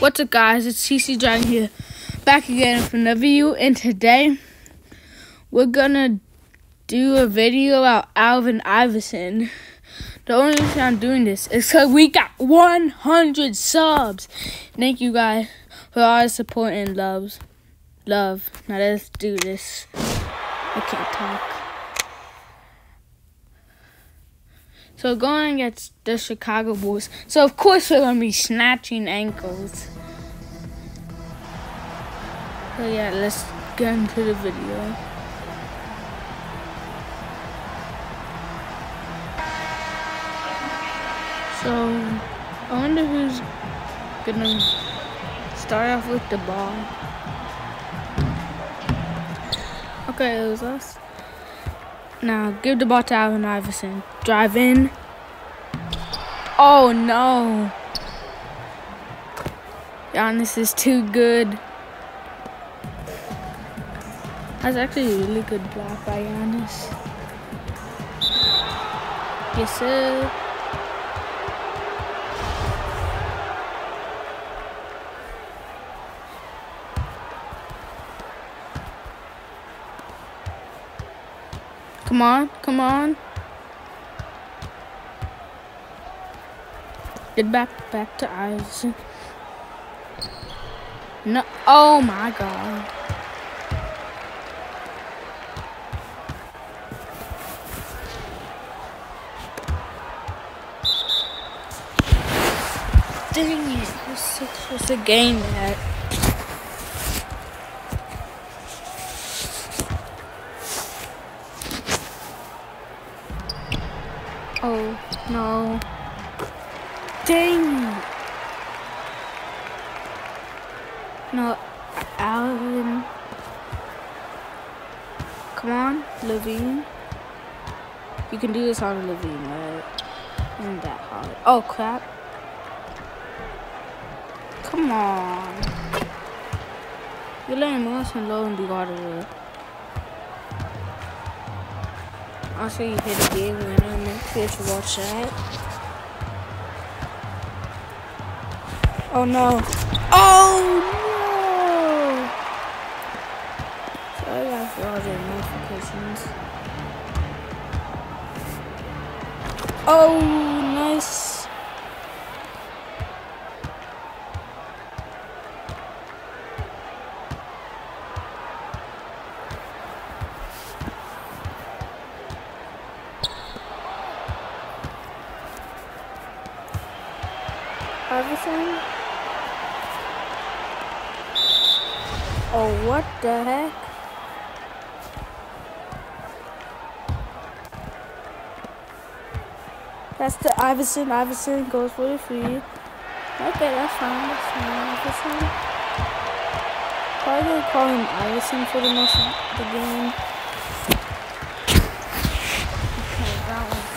What's up guys, it's CC Dragon here, back again with another video, and today, we're gonna do a video about Allen Iverson. The only reason I'm doing this is because we got 100 subs. Thank you guys for all the support and loves. Love. Now let's do this. I can't talk. So going against the Chicago Bulls. So of course we're gonna be snatching ankles. So yeah, let's get into the video. So I wonder who's gonna start off with the ball. Okay, it was us. Now give the ball to Allen Iverson. Drive in. Oh no. Giannis is too good. That's actually a really good block by Giannis. Yes, sir. Come on, come on. Get back, back to Iverson. No, oh my God. Dang it, this is just a game that. Oh, no. Dang. No, Allen. Come on, LaVine. You can do this on LaVine, right? Isn't that hard? Oh, crap. Come on. You're letting Wilson low and do all of Also, you hit a game winner. Make sure to watch that. Oh no. Oh no! Sorry guys for all the notifications. Oh, That's the Iverson. Iverson goes for the free. Okay, that's fine. That's fine. Iverson. Probably gonna call him Iverson for the most of the game. Okay, that was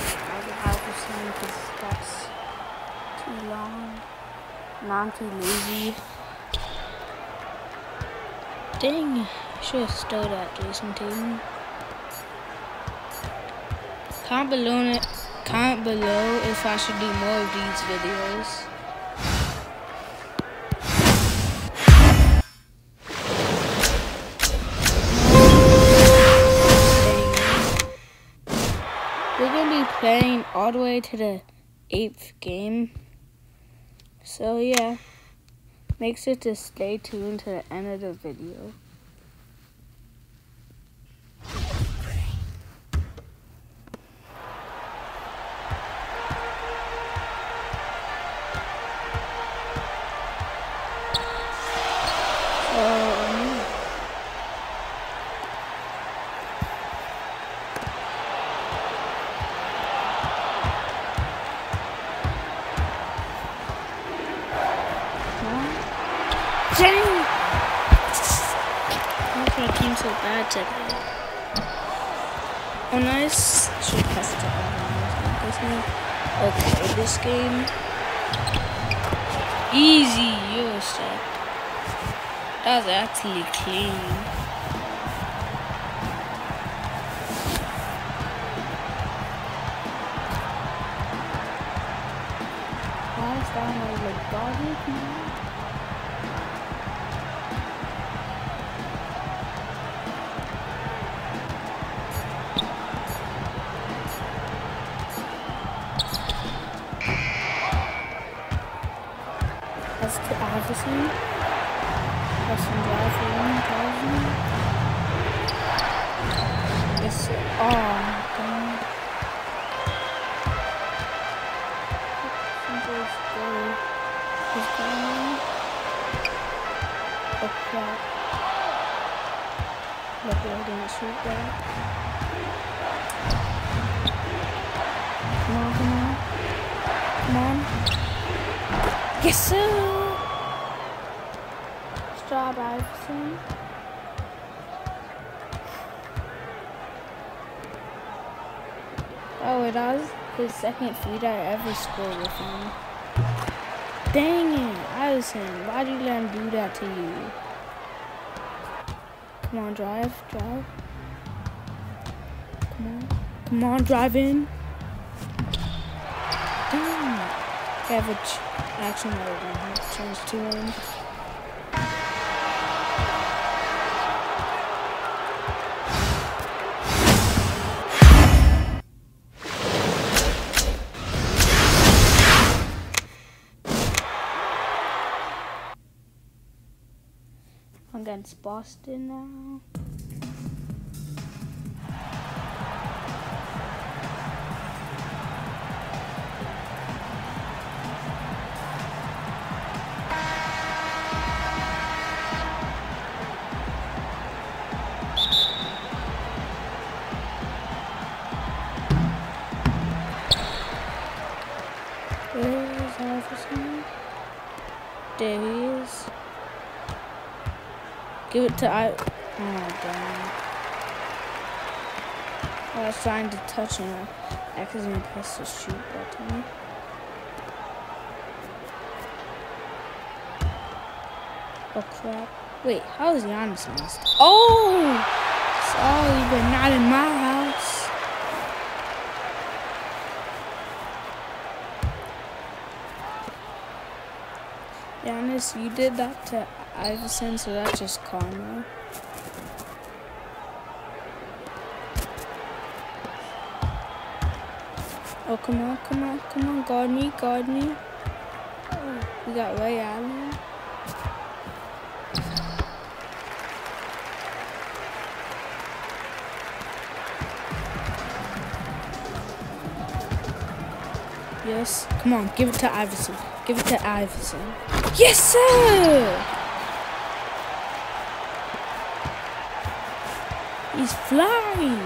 Iverson because that's too long. Now I'm too lazy. Dang, should have stole that Jayson Tatum. Comment below, it, comment below if I should do more of these videos. We're gonna be playing all the way to the eighth game. So yeah. Make sure to stay tuned to the end of the video. Oh, nice. It Okay, this game. Easy, you're set. That was actually clean. That my I didn't shoot that. Come on, come on. Come on. Yes, sir! Iverson. Oh, it was his second feed I ever scored with him. Dang it, Iverson, why did him do that to you? Come on, drive, drive. Come on, come on, drive in. Damn it. I have a ch action mode change to him. Against Boston now. Where is. Give it to I. Oh, damn. I was trying to touch him. I accidentally pressed the shoot button. Oh, crap. Wait, how is Giannis missed? Oh! Sorry, but not in my house. Giannis, you did that to Iverson, so that's just karma. Oh, come on, come on, come on, guard me, guard me. Oh, we got Ray Allen. Yes, come on, give it to Iverson. Give it to Iverson. Yes, sir! He's flying.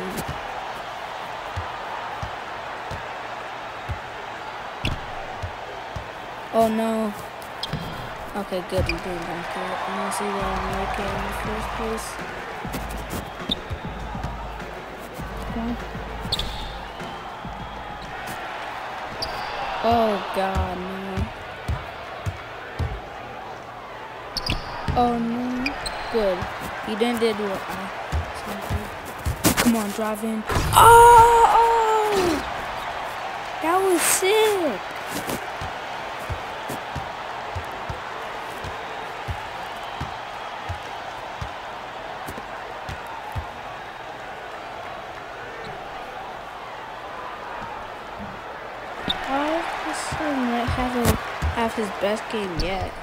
Oh no. Okay, good. I'm doing that. I'm gonna see I'm okay in the first place. Oh god, no. Oh no. Good. He didn't do what I Come on, drive in. Oh, oh! That was sick. Oh, this might have, have his best game yet.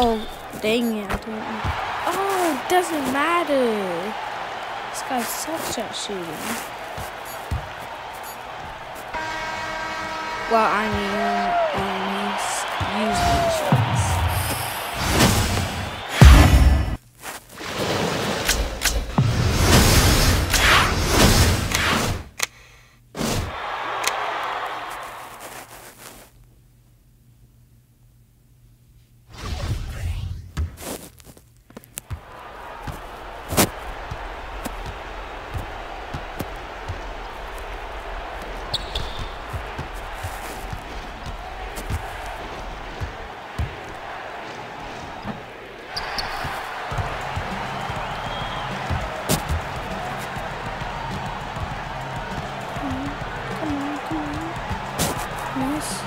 Oh, dang it, I don't know. Oh, it doesn't matter. This guy's such at shooting. Well, I mean, um, usually Nice.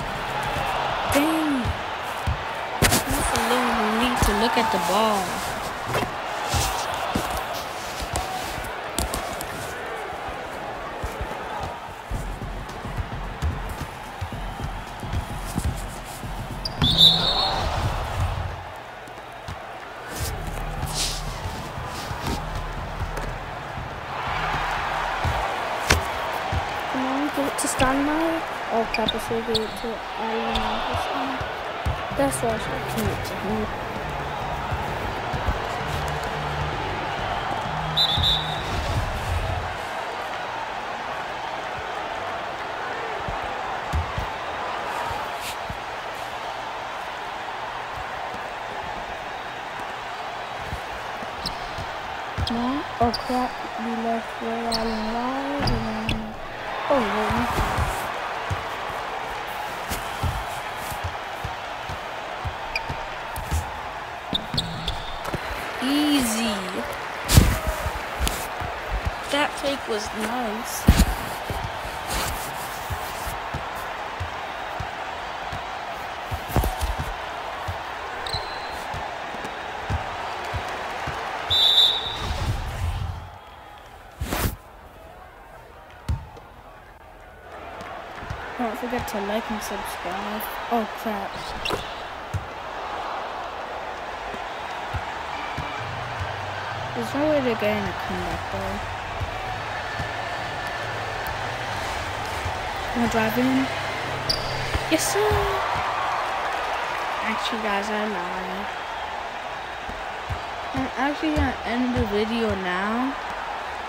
Dang. That's a little need to look at the ball. Come on, it to Allen Iverson. That's why I should give it to him. Oh crap, we left Ray Allen live and. Oh, wait. That fake was nice. Don't forget to like and subscribe. Oh crap. There's no way they're getting a comeback though. Wanna drive in? Yes sir! Actually guys, I lied. I'm actually gonna end the video now.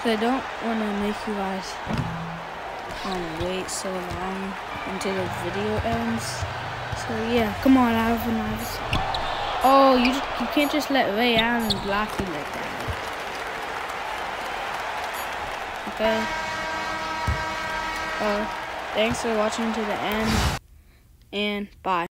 Cause I don't wanna make you guys um, wait so long until the video ends. So yeah, come on, Allen. Oh, you just, you can't just let Ray Allen block you like that. Okay. Oh, thanks for watching to the end, and bye.